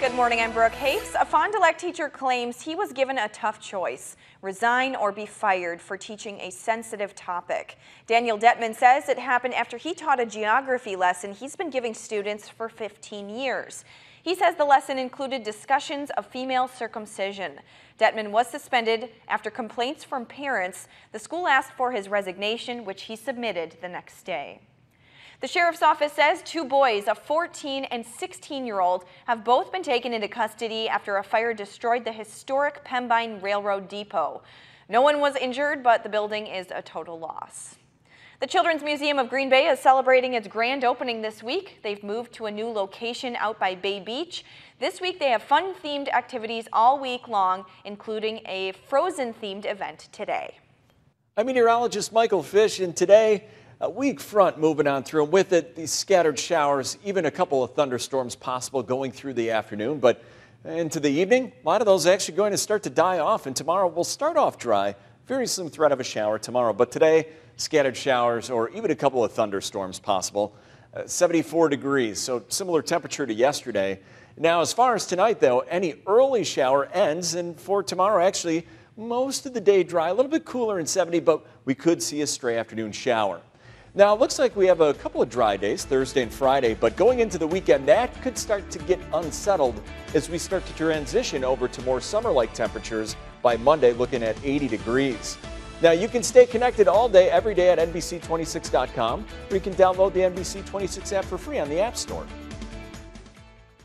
Good morning, I'm Brooke Hayes. A Fond du Lac teacher claims he was given a tough choice, resign or be fired for teaching a sensitive topic. Daniel Detman says it happened after he taught a geography lesson he's been giving students for 15 years. He says the lesson included discussions of female circumcision. Detman was suspended after complaints from parents. The school asked for his resignation, which he submitted the next day. The sheriff's office says two boys, a 14 and 16 year old, have both been taken into custody after a fire destroyed the historic Pembine Railroad Depot. No one was injured, but the building is a total loss. The Children's Museum of Green Bay is celebrating its grand opening this week. They've moved to a new location out by Bay Beach. This week they have fun-themed activities all week long, including a Frozen-themed event today. I'm meteorologist Michael Fish, and today a weak front moving on through, and with it, these scattered showers, even a couple of thunderstorms possible going through the afternoon. But into the evening, a lot of those actually going to start to die off, and tomorrow will start off dry. Very slim threat of a shower tomorrow, but today, scattered showers or even a couple of thunderstorms possible. Uh, 74 degrees, so similar temperature to yesterday. Now, as far as tonight, though, any early shower ends, and for tomorrow, actually, most of the day dry, a little bit cooler in 70, but we could see a stray afternoon shower. Now, it looks like we have a couple of dry days, Thursday and Friday, but going into the weekend, that could start to get unsettled as we start to transition over to more summer like temperatures by Monday, looking at 80 degrees. Now, you can stay connected all day, every day at NBC26.com, or you can download the NBC26 app for free on the App Store.